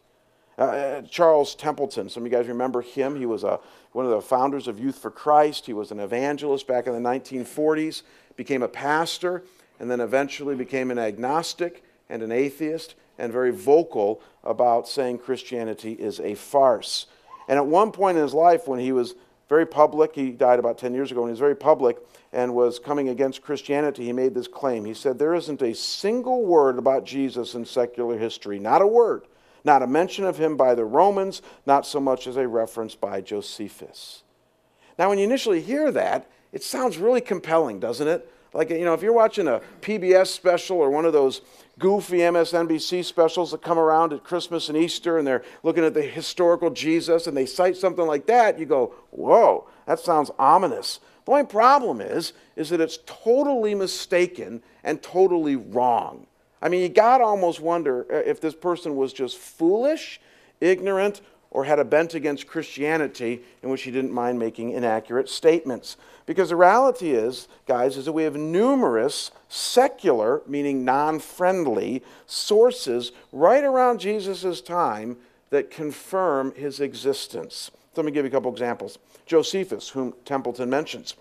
Uh, uh, Charles Templeton, some of you guys remember him. He was a, one of the founders of Youth for Christ. He was an evangelist back in the 1940s, became a pastor, and then eventually became an agnostic and an atheist, and very vocal about saying Christianity is a farce. And at one point in his life, when he was very public, he died about 10 years ago, when he was very public and was coming against Christianity, he made this claim. He said, There isn't a single word about Jesus in secular history, not a word not a mention of him by the Romans, not so much as a reference by Josephus. Now, when you initially hear that, it sounds really compelling, doesn't it? Like, you know, if you're watching a PBS special or one of those goofy MSNBC specials that come around at Christmas and Easter and they're looking at the historical Jesus and they cite something like that, you go, whoa, that sounds ominous. The only problem is, is that it's totally mistaken and totally wrong. I mean, you got to almost wonder uh, if this person was just foolish, ignorant, or had a bent against Christianity in which he didn't mind making inaccurate statements. Because the reality is, guys, is that we have numerous secular, meaning non friendly, sources right around Jesus' time that confirm his existence. So let me give you a couple examples. Josephus, whom Templeton mentions,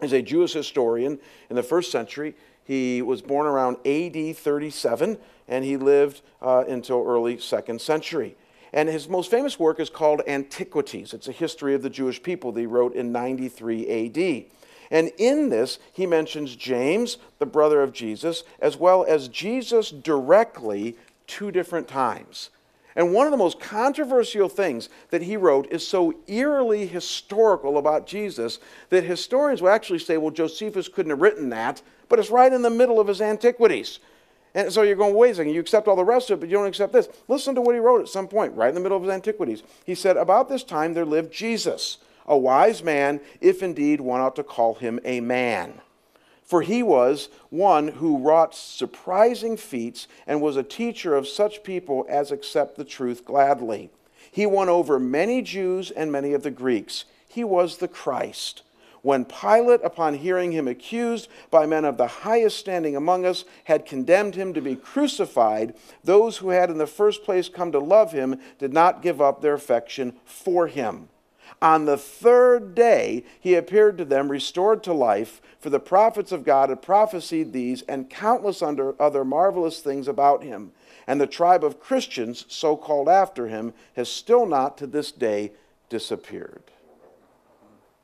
is a Jewish historian in the first century. He was born around AD 37 and he lived uh, until early second century. And his most famous work is called Antiquities. It's a history of the Jewish people that he wrote in 93 AD. And in this, he mentions James, the brother of Jesus, as well as Jesus directly two different times. And one of the most controversial things that he wrote is so eerily historical about Jesus that historians will actually say, well, Josephus couldn't have written that but it's right in the middle of his antiquities. And so you're going, wait a second, you accept all the rest of it, but you don't accept this. Listen to what he wrote at some point, right in the middle of his Antiquities. He said, About this time there lived Jesus, a wise man, if indeed one ought to call him a man. For he was one who wrought surprising feats and was a teacher of such people as accept the truth gladly. He won over many Jews and many of the Greeks. He was the Christ when Pilate, upon hearing him accused by men of the highest standing among us, had condemned him to be crucified, those who had in the first place come to love him did not give up their affection for him. On the third day, he appeared to them restored to life, for the prophets of God had prophesied these and countless other marvelous things about him. And the tribe of Christians, so called after him, has still not to this day disappeared.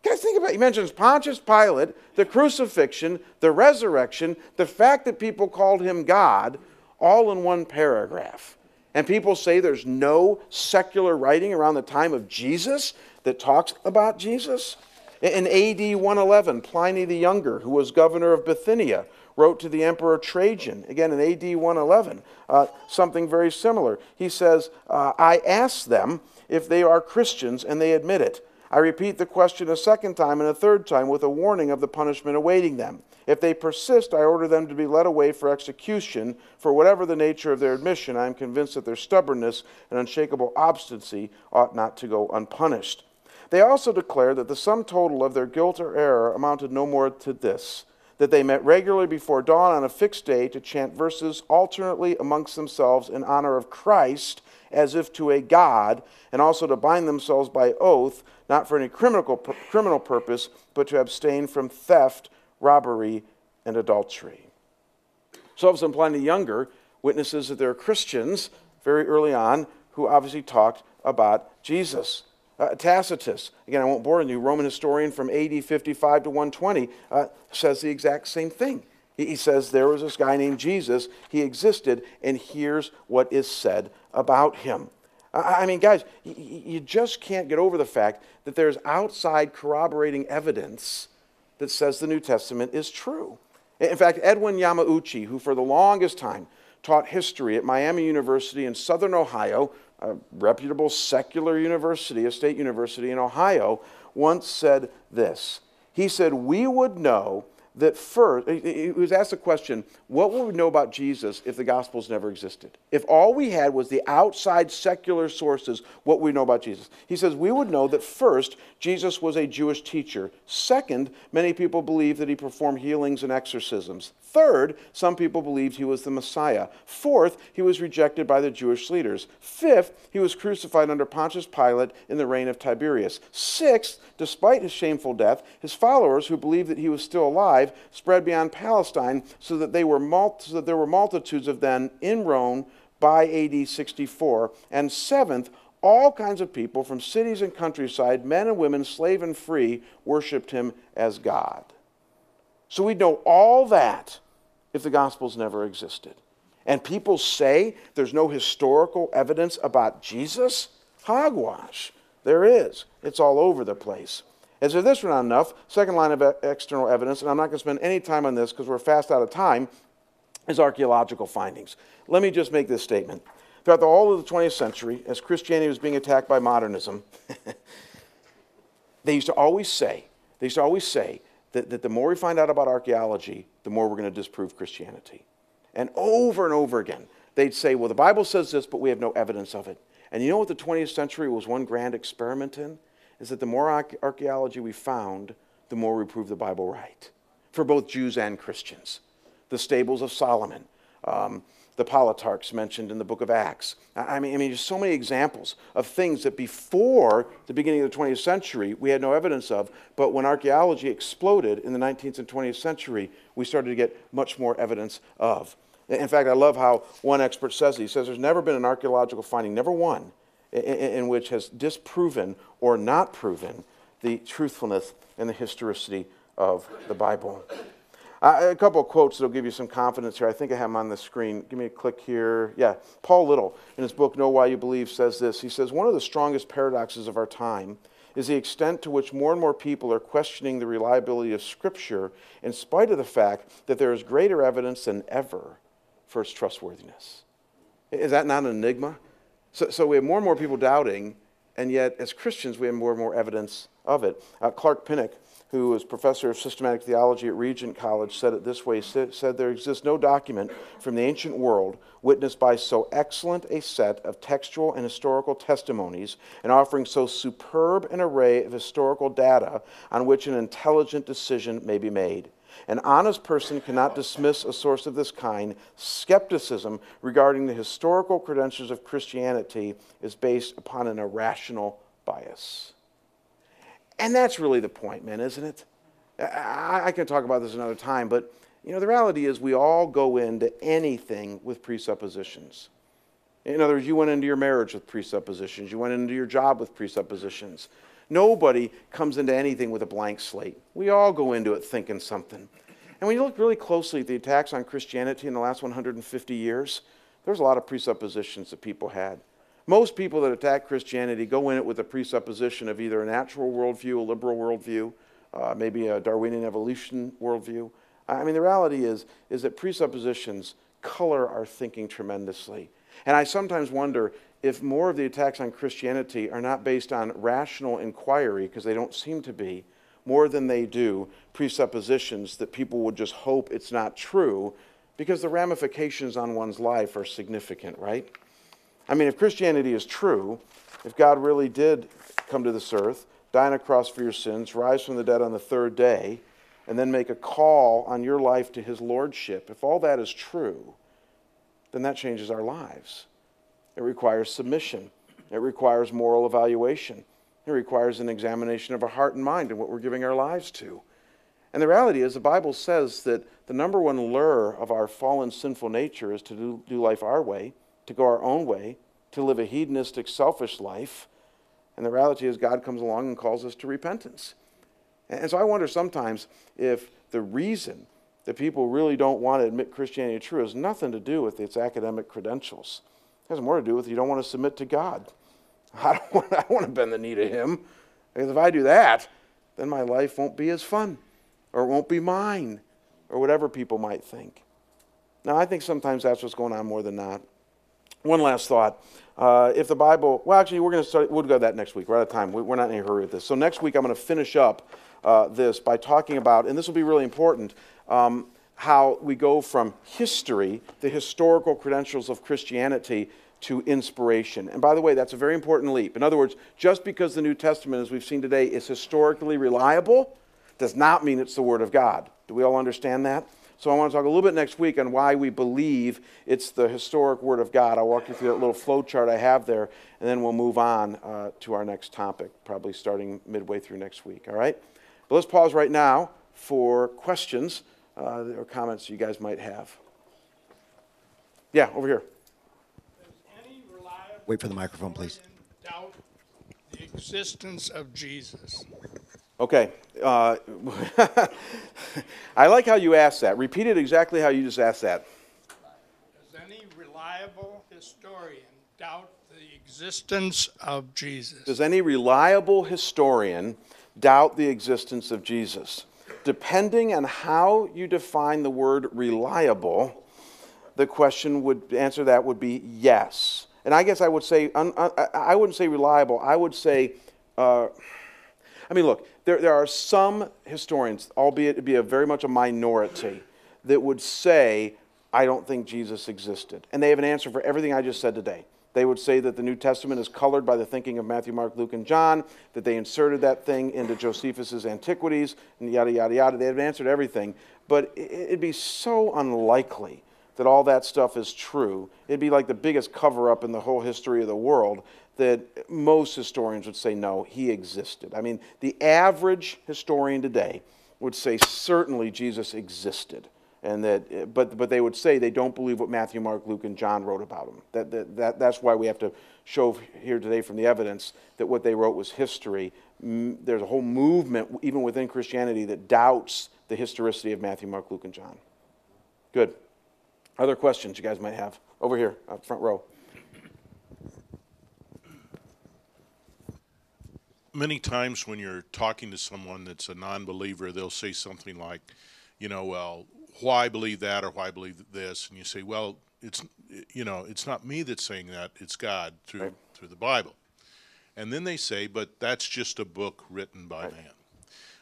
Guys, think about it. He mentions Pontius Pilate, the crucifixion, the resurrection, the fact that people called him God, all in one paragraph. And people say there's no secular writing around the time of Jesus that talks about Jesus. In AD 111, Pliny the Younger, who was governor of Bithynia, wrote to the Emperor Trajan, again in AD 111, uh, something very similar. He says, uh, I asked them if they are Christians, and they admit it. I repeat the question a second time and a third time with a warning of the punishment awaiting them. If they persist, I order them to be led away for execution. For whatever the nature of their admission, I am convinced that their stubbornness and unshakable obstinacy ought not to go unpunished. They also declare that the sum total of their guilt or error amounted no more to this that they met regularly before dawn on a fixed day to chant verses alternately amongst themselves in honor of Christ as if to a God, and also to bind themselves by oath, not for any criminal, criminal purpose, but to abstain from theft, robbery, and adultery. So, some Pliny the Younger witnesses that there are Christians very early on who obviously talked about Jesus. Uh, Tacitus, again, I won't bore you, Roman historian from AD 55 to 120, uh, says the exact same thing. He says there was this guy named Jesus, he existed, and here's what is said about him. I mean, guys, you just can't get over the fact that there's outside corroborating evidence that says the New Testament is true. In fact, Edwin Yamauchi, who for the longest time taught history at Miami University in southern Ohio, a reputable secular university, a state university in Ohio, once said this. He said, We would know that first, he was asked the question, what would we know about Jesus if the Gospels never existed? If all we had was the outside secular sources, what would we know about Jesus? He says, we would know that first, Jesus was a Jewish teacher. Second, many people believe that he performed healings and exorcisms. Third, some people believed he was the Messiah. Fourth, he was rejected by the Jewish leaders. Fifth, he was crucified under Pontius Pilate in the reign of Tiberius. Sixth, despite his shameful death, his followers, who believed that he was still alive, spread beyond Palestine so that, they were mul- so that there were multitudes of them in Rome by AD 64. And seventh, all kinds of people from cities and countryside, men and women, slave and free, worshiped him as God. So we'd know all that if the Gospels never existed. And people say there's no historical evidence about Jesus. Hogwash. There is. It's all over the place. As if this were not enough, second line of external evidence, and I'm not going to spend any time on this because we're fast out of time, is archaeological findings. Let me just make this statement. Throughout the whole of the 20th century, as Christianity was being attacked by modernism, *laughs* they used to always say, they used to always say that, that the more we find out about archaeology, the more we're going to disprove Christianity. And over and over again, they'd say, well, the Bible says this, but we have no evidence of it. And you know what the 20th century was one grand experiment in? Is that the more archaeology we found, the more we proved the Bible right for both Jews and Christians. The stables of Solomon, um, the politarchs mentioned in the book of Acts. I mean, I mean, there's so many examples of things that before the beginning of the 20th century we had no evidence of, but when archaeology exploded in the 19th and 20th century, we started to get much more evidence of. In fact, I love how one expert says it. He says there's never been an archaeological finding, never one, in, in which has disproven or not proven the truthfulness and the historicity of the Bible. Uh, a couple of quotes that'll give you some confidence here. I think I have them on the screen. Give me a click here. Yeah, Paul Little, in his book Know Why You Believe, says this. He says, One of the strongest paradoxes of our time is the extent to which more and more people are questioning the reliability of Scripture in spite of the fact that there is greater evidence than ever for its trustworthiness. Is that not an enigma? So, so we have more and more people doubting, and yet as Christians, we have more and more evidence of it. Uh, Clark Pinnock, who was professor of systematic theology at Regent College, said it this way said, There exists no document from the ancient world witnessed by so excellent a set of textual and historical testimonies and offering so superb an array of historical data on which an intelligent decision may be made. An honest person cannot dismiss a source of this kind. Skepticism regarding the historical credentials of Christianity is based upon an irrational bias. And that's really the point, man, isn't it? I, I can talk about this another time, but you know, the reality is we all go into anything with presuppositions. In other words, you went into your marriage with presuppositions, you went into your job with presuppositions. Nobody comes into anything with a blank slate. We all go into it thinking something. And when you look really closely at the attacks on Christianity in the last 150 years, there's a lot of presuppositions that people had. Most people that attack Christianity go in it with a presupposition of either a natural worldview, a liberal worldview, uh, maybe a Darwinian evolution worldview. I mean, the reality is, is that presuppositions color our thinking tremendously. And I sometimes wonder if more of the attacks on Christianity are not based on rational inquiry, because they don't seem to be, more than they do presuppositions that people would just hope it's not true, because the ramifications on one's life are significant, right? I mean, if Christianity is true, if God really did come to this earth, die on a cross for your sins, rise from the dead on the third day, and then make a call on your life to his lordship, if all that is true, then that changes our lives. It requires submission, it requires moral evaluation, it requires an examination of our heart and mind and what we're giving our lives to. And the reality is, the Bible says that the number one lure of our fallen sinful nature is to do, do life our way to go our own way, to live a hedonistic, selfish life. And the reality is, God comes along and calls us to repentance. And so I wonder sometimes if the reason that people really don't want to admit Christianity true has nothing to do with its academic credentials. It has more to do with you don't want to submit to God. *laughs* I don't want, I want to bend the knee to Him. Because if I do that, then my life won't be as fun, or it won't be mine, or whatever people might think. Now, I think sometimes that's what's going on more than not. One last thought. Uh, if the Bible, well, actually, we're going to start, we'll go to that next week. We're out of time. We're not in a hurry with this. So next week, I'm going to finish up uh, this by talking about, and this will be really important, um, how we go from history, the historical credentials of Christianity, to inspiration. And by the way, that's a very important leap. In other words, just because the New Testament, as we've seen today, is historically reliable, does not mean it's the Word of God. Do we all understand that? So I want to talk a little bit next week on why we believe it's the historic Word of God. I'll walk you through that little flow chart I have there, and then we'll move on uh, to our next topic, probably starting midway through next week. All right? But let's pause right now for questions uh, or comments you guys might have. Yeah, over here. Wait for the microphone, please. Doubt the existence of Jesus. Okay. Uh, *laughs* I like how you asked that. Repeat it exactly how you just asked that. Does any reliable historian doubt the existence of Jesus? Does any reliable historian doubt the existence of Jesus? Depending on how you define the word reliable, the question would answer that would be yes. And I guess I would say, I wouldn't say reliable, I would say, uh, I mean, look, there, there are some historians, albeit to be a very much a minority, that would say, I don't think Jesus existed. And they have an answer for everything I just said today. They would say that the New Testament is colored by the thinking of Matthew, Mark, Luke, and John, that they inserted that thing into Josephus's Antiquities, and yada, yada, yada. They have answered everything. But it'd be so unlikely that all that stuff is true. It'd be like the biggest cover up in the whole history of the world that most historians would say, no, he existed. I mean, the average historian today would say certainly Jesus existed. And that, but, but they would say they don't believe what Matthew, Mark, Luke, and John wrote about him. That, that, that, that's why we have to show here today from the evidence that what they wrote was history. There's a whole movement, even within Christianity, that doubts the historicity of Matthew, Mark, Luke, and John. Good. Other questions you guys might have? Over here, up front row. many times when you're talking to someone that's a non believer, they'll say something like, you know, well, why believe that or why believe this, and you say, well, it's you know, it's not me that's saying that; it's God through Right. through the Bible. And then they say, but that's just a book written by man.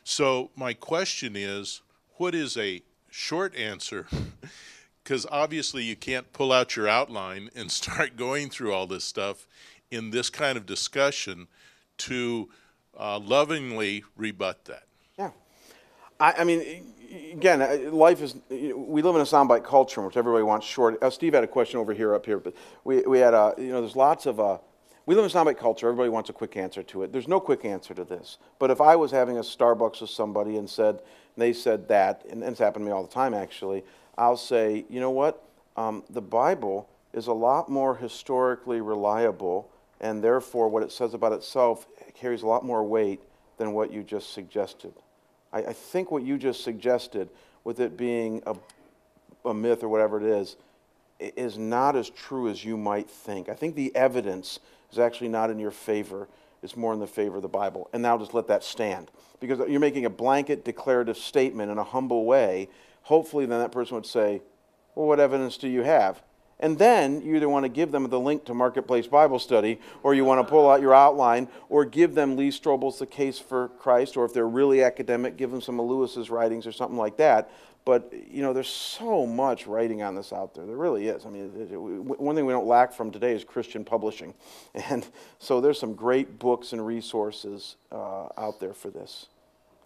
So my question is, what is a short answer? Because obviously you can't pull out your outline and *laughs* start going through all this stuff in this kind of discussion to uh, lovingly rebut that. Yeah. I, I mean, again, life is, we live in a soundbite culture in which everybody wants short. Uh, Steve had a question over here, up here, but we, we had, a, you know, there's lots of, uh, we live in a soundbite culture. Everybody wants a quick answer to it. There's no quick answer to this. But if I was having a Starbucks with somebody and said, and they said that, and it's happened to me all the time actually, I'll say, you know what? Um, the Bible is a lot more historically reliable, and therefore what it says about itself carries a lot more weight than what you just suggested. I, I think what you just suggested, with it being a, a myth or whatever it is, is not as true as you might think. I think the evidence is actually not in your favor. It's more in the favor of the Bible. And now just let that stand. Because you're making a blanket declarative statement in a humble way. Hopefully, then that person would say, Well, what evidence do you have? And then you either want to give them the link to Marketplace Bible Study, or you want to pull out your outline, or give them Lee Strobel's The Case for Christ, or if they're really academic, give them some of Lewis's writings or something like that. But, you know, there's so much writing on this out there. There really is. I mean, one thing we don't lack from today is Christian publishing. *laughs* And so there's some great books and resources uh, out there for this.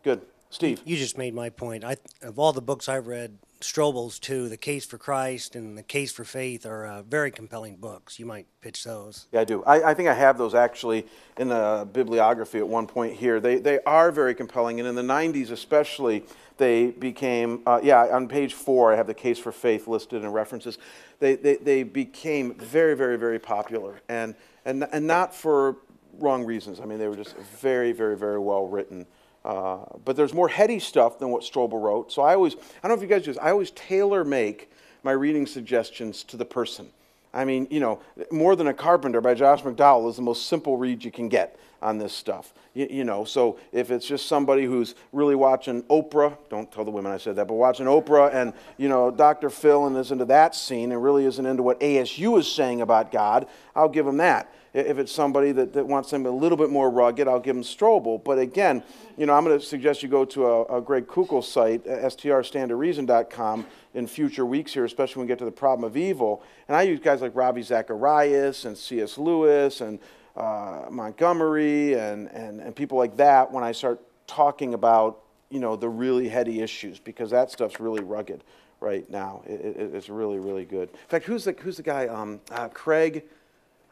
Good. Steve. You just made my point. I, of all the books I've read, Strobel's two, The Case for Christ and The Case for Faith, are uh, very compelling books. You might pitch those. Yeah, I do. I, I think I have those actually in the bibliography at one point here. They, they are very compelling, and in the 90s especially, they became, uh, yeah, on page four, I have the case for faith listed in references. They, they, they became very, very, very popular, and, and, and not for wrong reasons. I mean, they were just very, very, very well written. Uh, but there's more heady stuff than what Strobel wrote. So I always, I don't know if you guys do this, I always tailor make my reading suggestions to the person. I mean, you know, More Than a Carpenter by Josh McDowell is the most simple read you can get on this stuff. You, you know, so if it's just somebody who's really watching Oprah, don't tell the women I said that, but watching Oprah and, you know, Dr. Phil and is into that scene and really isn't into what ASU is saying about God, I'll give them that. If it's somebody that, that wants something a little bit more rugged, I'll give them Strobel. But again, you know, I'm going to suggest you go to a, a Greg Koukl site, strstandardreason.com, in future weeks here, especially when we get to the problem of evil. And I use guys like Ravi Zacharias and C.S. Lewis and uh, Montgomery and, and, and people like that when I start talking about, you know, the really heady issues because that stuff's really rugged right now. It, it, it's really, really good. In fact, who's the, who's the guy? Um, uh, Craig.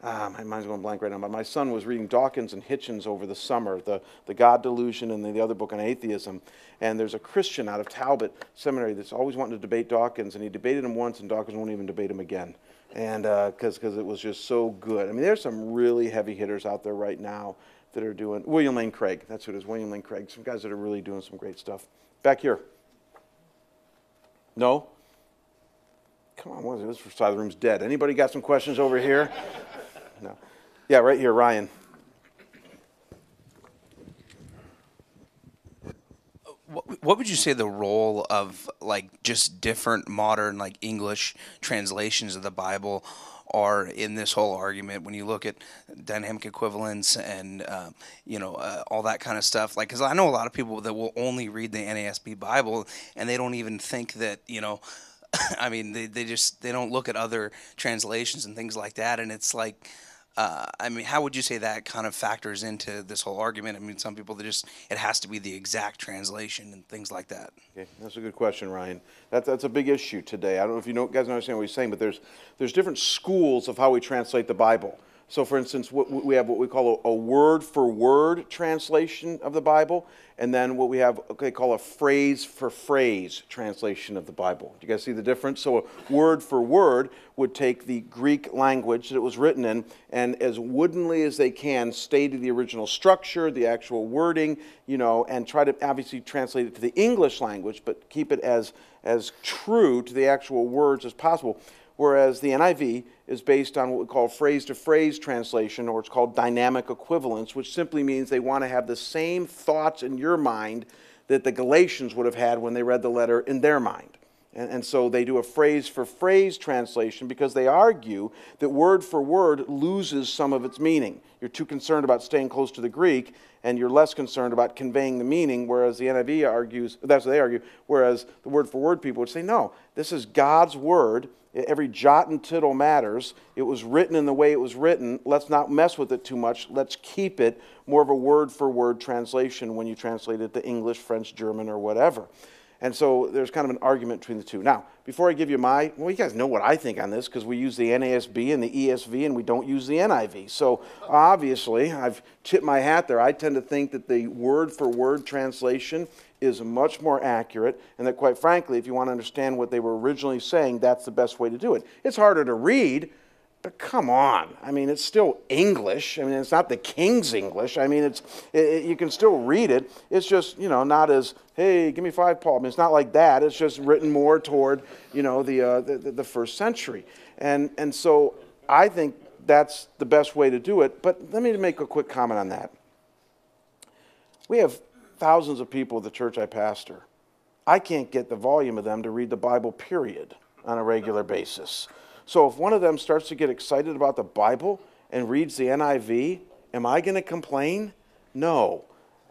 Ah, my mind's going blank right now, but my son was reading Dawkins and Hitchens over the summer, the, the God Delusion and the, the other book on atheism. And there's a Christian out of Talbot Seminary that's always wanting to debate Dawkins, and he debated him once, and Dawkins won't even debate him again. And because it was just so good. I mean, there's some really heavy hitters out there right now that are doing, William Lane Craig, that's who it is, William Lane Craig, some guys that are really doing some great stuff. Back here. No? Come on, what is? This side of the room's dead. Anybody got some questions over here? Yeah, right here, Ryan. What, what would you say the role of like just different modern like English translations of the Bible are in this whole argument when you look at dynamic equivalence and uh, you know uh, all that kind of stuff like because I know a lot of people that will only read the NASB Bible and they don't even think that you know *laughs* I mean they, they just they don't look at other translations and things like that and it's like uh, I mean, how would you say that kind of factors into this whole argument? I mean, some people that just it has to be the exact translation and things like that. Okay, that's a good question, Ryan. That, that's a big issue today. I don't know if you know, guys understand what he's saying, but there's, there's different schools of how we translate the Bible. So, for instance, we have what we call a, word for word translation of the Bible, and then what we have they call a phrase for phrase translation of the Bible. Do you guys see the difference? So, a word for word would take the Greek language that it was written in and as woodenly as they can stay to the original structure, the actual wording, you know, and try to obviously translate it to the English language, but keep it as, as true to the actual words as possible whereas the NIV is based on what we call phrase to phrase translation, or it's called dynamic equivalence, which simply means they want to have the same thoughts in your mind that the Galatians would have had when they read the letter in their mind. And, and so they do a phrase for phrase translation because they argue that word for word loses some of its meaning. You're too concerned about staying close to the Greek, and you're less concerned about conveying the meaning, whereas the NIV argues, that's what they argue, whereas the word for word people would say, no, this is God's word. Every jot and tittle matters. It was written in the way it was written. Let's not mess with it too much. Let's keep it more of a word for word translation when you translate it to English, French, German, or whatever. And so there's kind of an argument between the two. Now, before I give you my, well, you guys know what I think on this because we use the NASB and the ESV and we don't use the NIV. So obviously, I've tipped my hat there. I tend to think that the word for word translation is much more accurate, and that quite frankly, if you want to understand what they were originally saying, that's the best way to do it. It's harder to read, but come on. I mean, it's still English. I mean, it's not the King's English. I mean, it's, it, it, you can still read it. It's just, you know, not as, hey, give me five, Paul. I mean, it's not like that. It's just written more toward, you know, the, uh, the, the first century. And, and so I think that's the best way to do it. But let me make a quick comment on that. We have thousands of people at the church I pastor. I can't get the volume of them to read the Bible, period, on a regular basis. So if one of them starts to get excited about the Bible and reads the NIV, am I going to complain? No.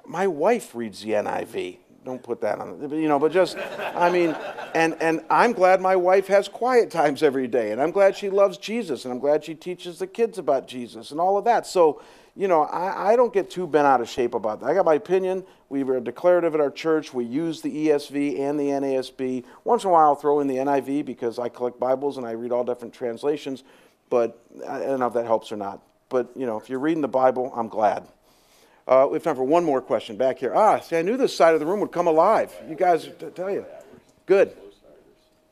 My wife reads the NIV. Don't put that on, you know, but just, I mean, and, and I'm glad my wife has quiet times every day, and I'm glad she loves Jesus, and I'm glad she teaches the kids about Jesus and all of that. So, you know, I, I don't get too bent out of shape about that. I got my opinion. We are declarative at our church. We use the ESV and the NASB. Once in a while, I'll throw in the NIV because I collect Bibles and I read all different translations. But I don't know if that helps or not. But, you know, if you're reading the Bible, I'm glad. Uh, we have time for one more question back here. Ah, see, I knew this side of the room would come alive. You guys, tell you. Good.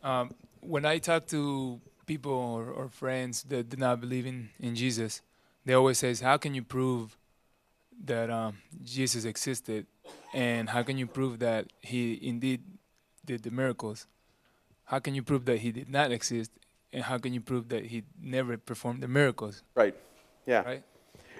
Um, when I talk to people or, or friends that do not believe in, in Jesus, they always says, "How can you prove that um, Jesus existed, and how can you prove that he indeed did the miracles? How can you prove that he did not exist, and how can you prove that he never performed the miracles?" Right. Yeah. Right.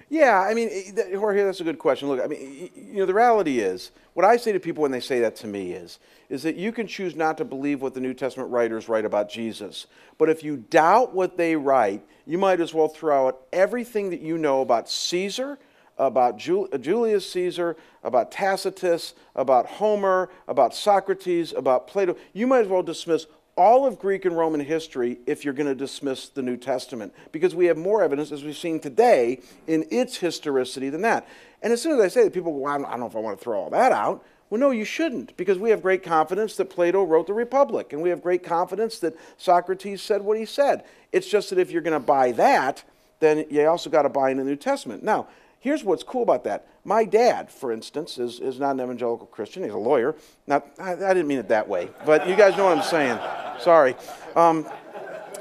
Yeah, I mean, that- Jorge, that's a good question. Look, I mean, you know, the reality is, what I say to people when they say that to me is, is that you can choose not to believe what the New Testament writers write about Jesus. But if you doubt what they write, you might as well throw out everything that you know about Caesar, about Jul- uh, Julius Caesar, about Tacitus, about Homer, about Socrates, about Plato. You might as well dismiss all of Greek and Roman history if you're going to dismiss the New Testament, because we have more evidence, as we've seen today, in its historicity than that. And as soon as I say that, people go, well, I don't know if I want to throw all that out. Well, no, you shouldn't, because we have great confidence that Plato wrote the Republic, and we have great confidence that Socrates said what he said. It's just that if you're going to buy that, then you also got to buy in the New Testament. Now, here's what's cool about that. My dad, for instance, is, is not an evangelical Christian. He's a lawyer. Now, I, I didn't mean it that way, but you guys know what I'm saying. Sorry. Um,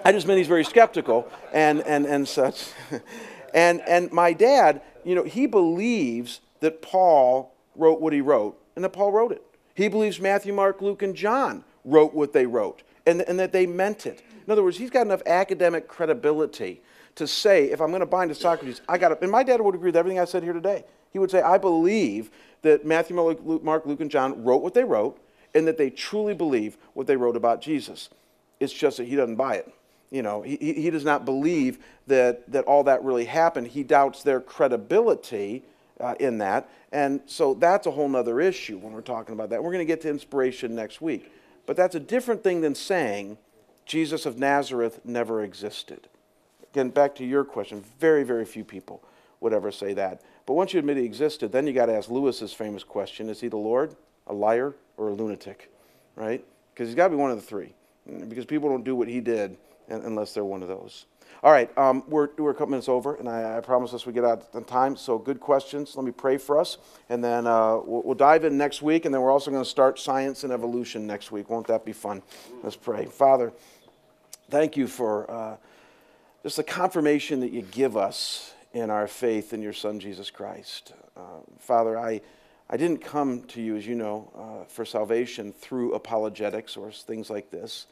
I just meant he's very skeptical and, and, and such. *laughs* and, and my dad, you know, he believes that Paul wrote what he wrote and that Paul wrote it. He believes Matthew, Mark, Luke, and John wrote what they wrote and, and that they meant it. In other words, he's got enough academic credibility to say, if I'm going to bind to Socrates, I got to, and my dad would agree with everything I said here today. He would say, I believe that Matthew, Mark, Luke, and John wrote what they wrote and that they truly believe what they wrote about Jesus. It's just that he doesn't buy it. You know, he, he does not believe that, that all that really happened. He doubts their credibility uh, in that. And so that's a whole other issue when we're talking about that. We're going to get to inspiration next week. But that's a different thing than saying Jesus of Nazareth never existed. Again, back to your question, very, very few people would ever say that. But once you admit he existed, then you got to ask Lewis's famous question is he the Lord, a liar, or a lunatic? Right? Because he's got to be one of the three. Because people don't do what he did unless they're one of those. All right, um, we're, we're a couple minutes over, and I, I promise us we get out on time. So, good questions. Let me pray for us, and then uh, we'll, we'll dive in next week, and then we're also going to start science and evolution next week. Won't that be fun? Let's pray. Father, thank you for uh, just the confirmation that you give us in our faith in your Son, Jesus Christ. Uh, Father, I, I didn't come to you, as you know, uh, for salvation through apologetics or things like this.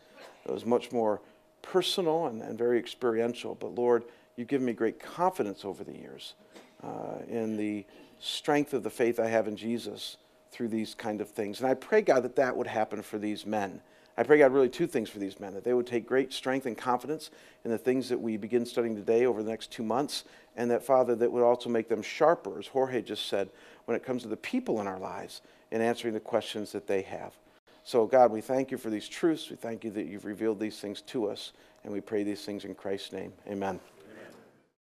It was much more personal and, and very experiential. But Lord, you've given me great confidence over the years uh, in the strength of the faith I have in Jesus through these kind of things. And I pray, God, that that would happen for these men I pray, God, really two things for these men that they would take great strength and confidence in the things that we begin studying today over the next two months, and that, Father, that would also make them sharper, as Jorge just said, when it comes to the people in our lives in answering the questions that they have. So, God, we thank you for these truths. We thank you that you've revealed these things to us, and we pray these things in Christ's name. Amen.